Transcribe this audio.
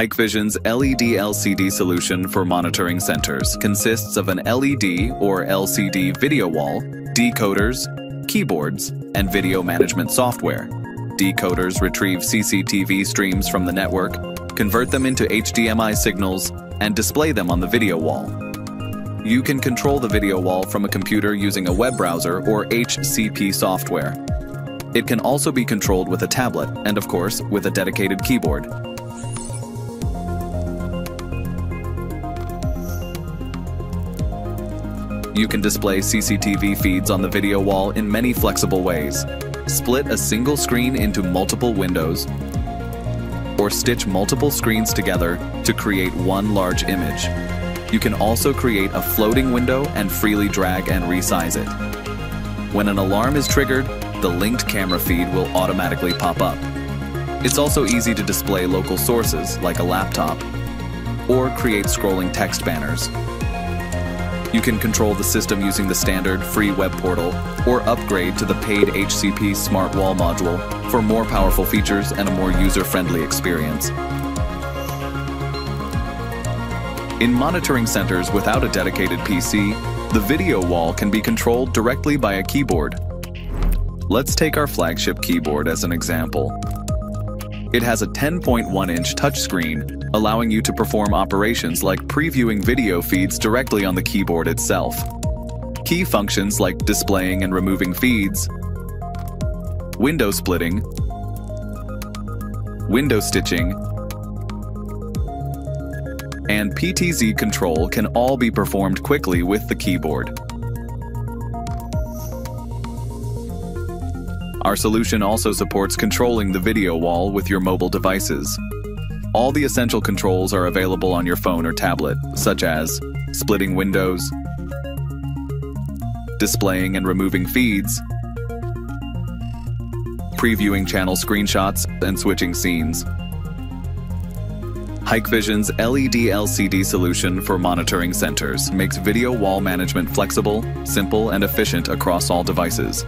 Hikvision's LED LCD solution for monitoring centers consists of an LED or LCD video wall, decoders, keyboards, and video management software. Decoders retrieve CCTV streams from the network, convert them into HDMI signals, and display them on the video wall. You can control the video wall from a computer using a web browser or HCP software. It can also be controlled with a tablet and, of course, with a dedicated keyboard. You can display CCTV feeds on the video wall in many flexible ways. Split a single screen into multiple windows, or stitch multiple screens together to create one large image. You can also create a floating window and freely drag and resize it. When an alarm is triggered, the linked camera feed will automatically pop up. It's also easy to display local sources, like a laptop, or create scrolling text banners. You can control the system using the standard free web portal or upgrade to the paid HCP Smart Wall module for more powerful features and a more user-friendly experience. In monitoring centers without a dedicated PC, the video wall can be controlled directly by a keyboard. Let's take our flagship keyboard as an example. It has a 10.1-inch touchscreen, allowing you to perform operations like previewing video feeds directly on the keyboard itself. Key functions like displaying and removing feeds, window splitting, window stitching, and PTZ control can all be performed quickly with the keyboard. Our solution also supports controlling the video wall with your mobile devices. All the essential controls are available on your phone or tablet, such as splitting windows, displaying and removing feeds, previewing channel screenshots, and switching scenes. Hikvision's LED LCD solution for monitoring centers makes video wall management flexible, simple, and efficient across all devices.